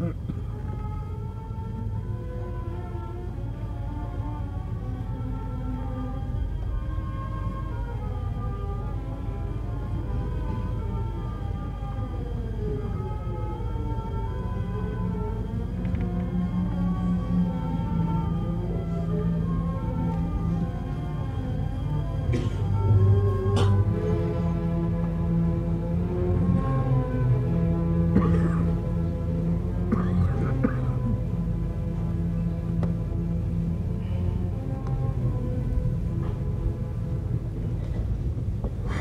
Yeah.